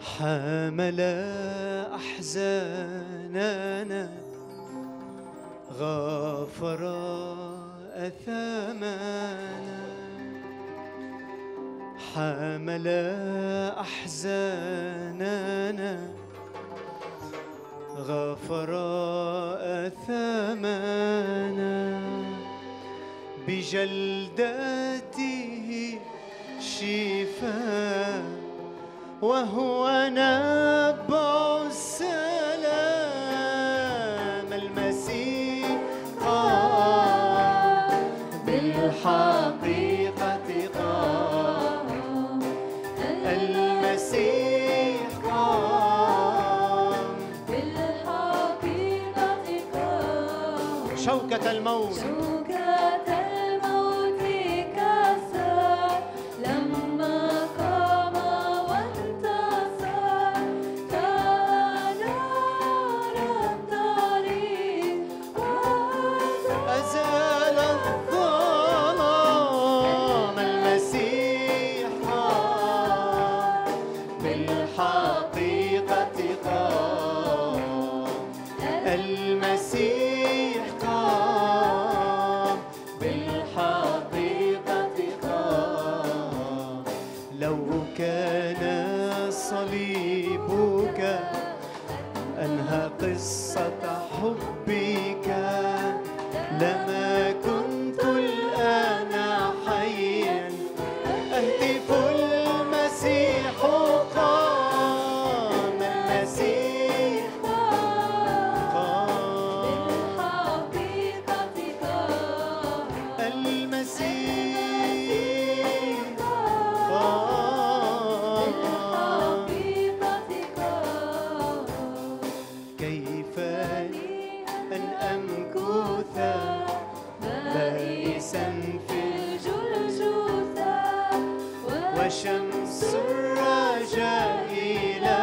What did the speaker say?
حمل أحزاننا غفر أثامنا حمل أحزاننا غفر أثامنا بجلدته شفاء وهو نبع السلام. المسيح بالحقيقة شوكة الموت. لو كان صليبك أنهى قصة حبي شمس الرجاء إلى